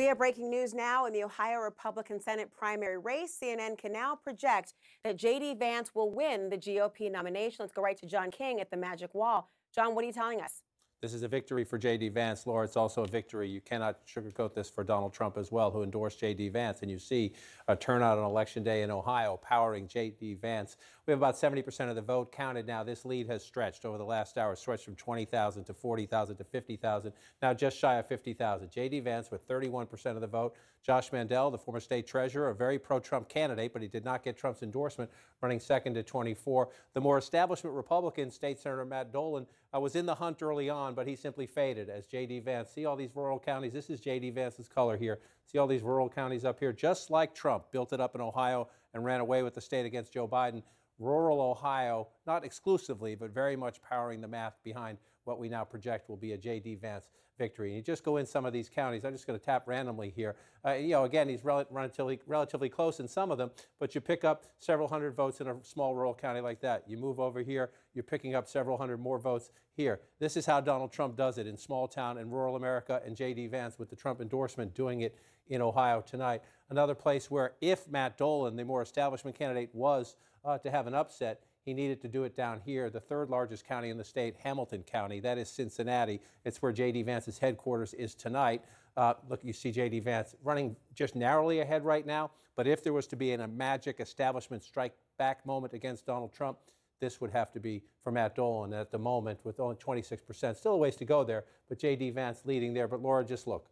We have breaking news now in the Ohio Republican Senate primary race. CNN can now project that J.D. Vance will win the GOP nomination. Let's go right to John King at the Magic Wall. John, what are you telling us? This is a victory for J.D. Vance. Laura, it's also a victory. You cannot sugarcoat this for Donald Trump as well, who endorsed J.D. Vance. And you see a turnout on Election Day in Ohio powering J.D. Vance. We have about 70% of the vote counted now. This lead has stretched over the last hour, stretched from 20,000 to 40,000 to 50,000, now just shy of 50,000. J.D. Vance with 31% of the vote. Josh Mandel, the former state treasurer, a very pro Trump candidate, but he did not get Trump's endorsement, running second to 24. The more establishment Republican, State Senator Matt Dolan, uh, was in the hunt early on, but he simply faded as J.D. Vance. See all these rural counties? This is J.D. Vance's color here. See all these rural counties up here? Just like Trump built it up in Ohio and ran away with the state against Joe Biden rural Ohio, not exclusively, but very much powering the math behind what we now project will be a J.D. Vance victory. And you just go in some of these counties. I'm just going to tap randomly here. Uh, you know, again, he's rel- relatively, relatively close in some of them, but you pick up several hundred votes in a small rural county like that. You move over here, you're picking up several hundred more votes here. This is how Donald Trump does it in small town and rural America, and J.D. Vance with the Trump endorsement doing it in Ohio tonight. Another place where if Matt Dolan, the more establishment candidate, was uh, to have an upset, he needed to do it down here, the third largest county in the state, Hamilton County. That is Cincinnati. It's where J.D. Vance's headquarters is tonight. Uh, look, you see J.D. Vance running just narrowly ahead right now. But if there was to be an, a magic establishment strike back moment against Donald Trump, this would have to be for Matt Dolan at the moment with only 26%. Still a ways to go there, but J.D. Vance leading there. But Laura, just look.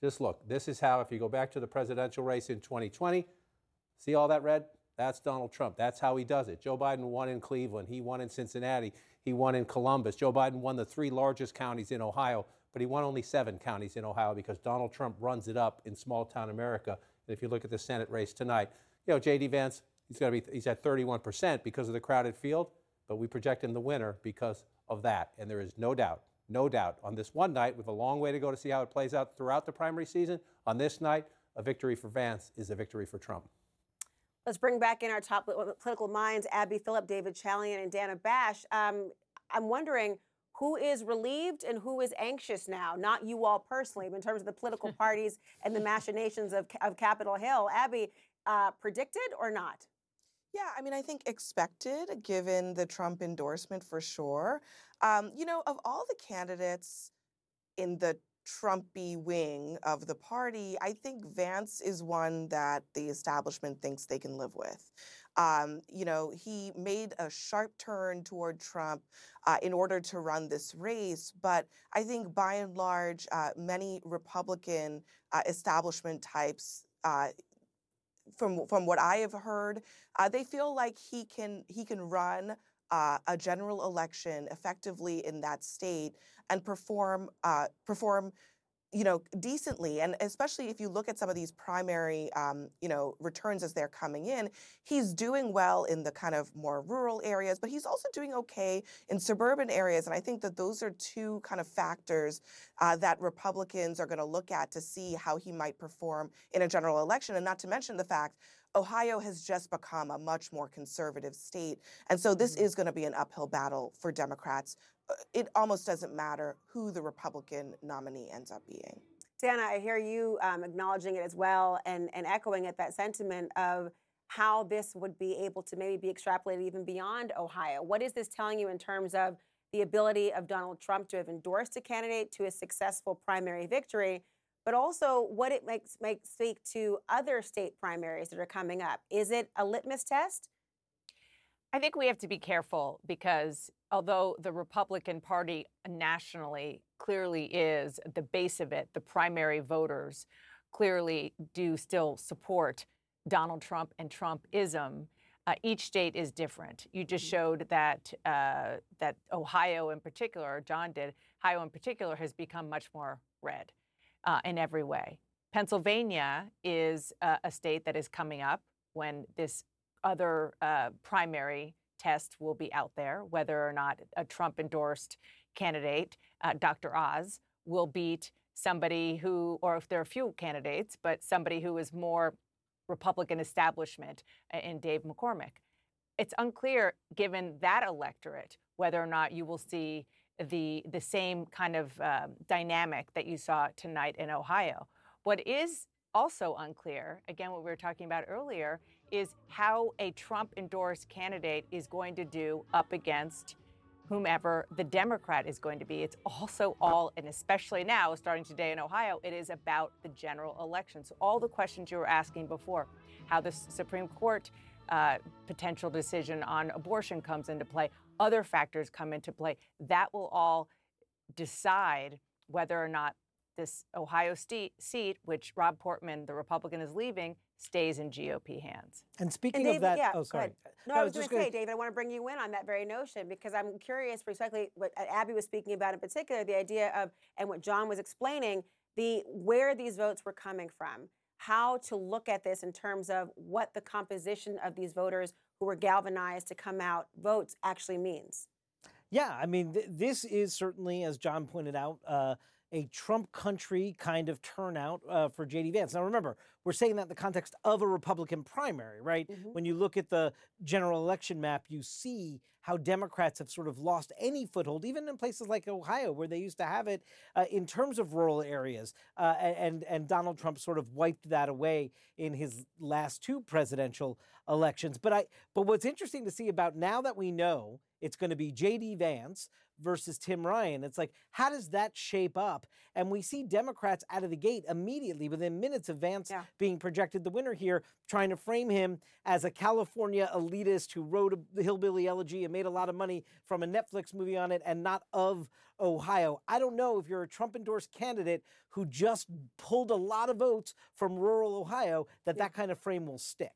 Just look. This is how, if you go back to the presidential race in 2020, see all that red? That's Donald Trump. That's how he does it. Joe Biden won in Cleveland. He won in Cincinnati. He won in Columbus. Joe Biden won the three largest counties in Ohio, but he won only seven counties in Ohio because Donald Trump runs it up in small town America. And if you look at the Senate race tonight, you know, J.D. Vance, he's going to be he's at 31% because of the crowded field, but we project him the winner because of that. And there is no doubt, no doubt on this one night with a long way to go to see how it plays out throughout the primary season, on this night, a victory for Vance is a victory for Trump. Let's bring back in our top political minds, Abby Phillip, David Chalian, and Dana Bash. Um, I'm wondering who is relieved and who is anxious now? Not you all personally, but in terms of the political parties and the machinations of, of Capitol Hill. Abby, uh, predicted or not? Yeah, I mean, I think expected given the Trump endorsement for sure. Um, you know, of all the candidates in the Trumpy wing of the party, I think Vance is one that the establishment thinks they can live with. Um, you know, he made a sharp turn toward Trump uh, in order to run this race, but I think by and large, uh, many Republican uh, establishment types uh, from from what I have heard, uh, they feel like he can he can run uh, a general election effectively in that state and perform uh, perform you know decently. And especially if you look at some of these primary um, you know returns as they're coming in he's doing well in the kind of more rural areas but he's also doing okay in suburban areas. And i think that those are two kind of factors uh, that republicans are going to look at to see how he might perform in a general election. And not to mention the fact Ohio has just become a much more conservative state. And so this mm-hmm. is going to be an uphill battle for Democrats uh, it almost doesn't matter who the Republican nominee ends up being. Dana, I hear you um, acknowledging it as well and, and echoing it that sentiment of how this would be able to maybe be extrapolated even beyond Ohio. What is this telling you in terms of the ability of Donald Trump to have endorsed a candidate to a successful primary victory, but also what it makes makes speak to other state primaries that are coming up? Is it a litmus test? I think we have to be careful because although the Republican Party nationally clearly is the base of it, the primary voters clearly do still support Donald Trump and Trumpism. Uh, each state is different. You just mm-hmm. showed that uh, that Ohio, in particular, John did. Ohio, in particular, has become much more red uh, in every way. Pennsylvania is a state that is coming up when this other uh, primary test will be out there, whether or not a Trump endorsed candidate, uh, Dr. Oz, will beat somebody who, or if there are a few candidates, but somebody who is more Republican establishment uh, in Dave McCormick. It's unclear, given that electorate, whether or not you will see the the same kind of um, dynamic that you saw tonight in Ohio. What is also unclear, again, what we were talking about earlier, is how a Trump endorsed candidate is going to do up against whomever the Democrat is going to be. It's also all, and especially now, starting today in Ohio, it is about the general election. So, all the questions you were asking before, how the Supreme Court uh, potential decision on abortion comes into play, other factors come into play, that will all decide whether or not this Ohio seat, which Rob Portman, the Republican, is leaving, stays in GOP hands. And speaking And of that, yeah, oh go sorry, ahead. No, I was going just to say, gonna- David, I want to bring you in on that very notion because I'm curious, precisely what uh, Abby was speaking about in particular, the idea of, and what John was explaining, the where these votes were coming from, how to look at this in terms of what the composition of these voters who were galvanized to come out votes actually means. Yeah, I mean, th- this is certainly, as John pointed out, uh, a Trump country kind of turnout uh, for JD Vance. Now, remember, we're saying that in the context of a Republican primary, right? Mhm. When you look at the general election map, you see how Democrats have sort of lost any foothold, even in places like Ohio, where they used to have it, uh, in terms of rural areas. Uh, and and Donald Trump sort of wiped that away in his last two presidential elections. But I but what's interesting to see about now that we know it's going to be J.D. Vance versus Tim Ryan. It's like, how does that shape up? And we see Democrats out of the gate immediately, within minutes of Vance Yeah. being projected the winner here, trying to frame him as a California elitist who wrote a the hillbilly elegy and made a lot of money from a Netflix movie on it and not of Ohio. I don't know if you're a Trump endorsed candidate who just pulled a lot of votes from rural Ohio that that kind of frame will stick.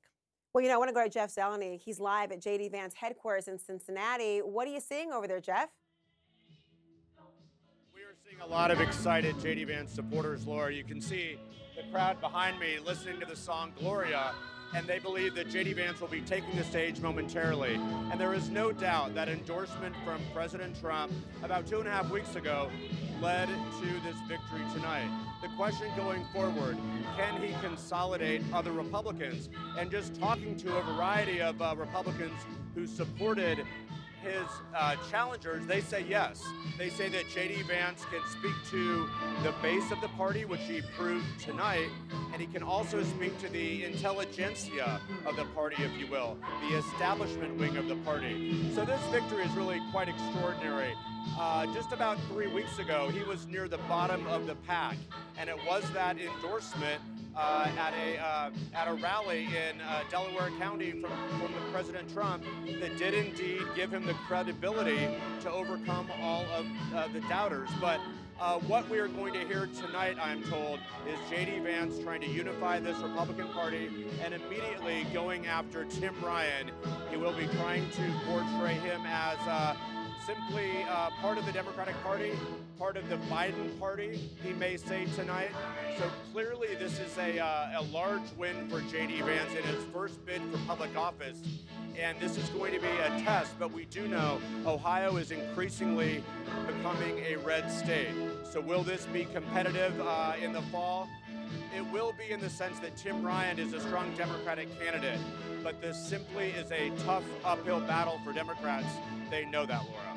Well, you know, I want to go to Jeff Zeleny. He's live at JD Vance headquarters in Cincinnati. What are you seeing over there, Jeff? Seeing a lot of excited JD Vance supporters, Laura. You can see the crowd behind me listening to the song Gloria, and they believe that JD Vance will be taking the stage momentarily. And there is no doubt that endorsement from President Trump about two and a half weeks ago led to this victory tonight. The question going forward can he consolidate other Republicans? And just talking to a variety of uh, Republicans who supported his uh, challengers, they say yes. They say that J.D. Vance can speak to the base of the party, which he proved tonight, and he can also speak to the intelligentsia of the party, if you will, the establishment wing of the party. So this victory is really quite extraordinary. Uh, just about three weeks ago, he was near the bottom of the pack, and it was that endorsement uh, at a uh, at a rally in uh, Delaware County from, from the President Trump that did indeed give him the credibility to overcome all of uh, the doubters. But uh, what we are going to hear tonight, I'm told, is J.D. Vance trying to unify this Republican Party and immediately going after Tim Ryan. He will be trying to portray him as. Uh, simply uh, part of the Democratic Party, part of the Biden Party, he may say tonight. So clearly, this is a, uh, a large win for J.D. Vance in his first bid for public office. And this is going to be a test, but we do know Ohio is increasingly becoming a red state. So, will this be competitive uh, in the fall? It will be in the sense that Tim Ryan is a strong Democratic candidate, but this simply is a tough uphill battle for Democrats. They know that, Laura.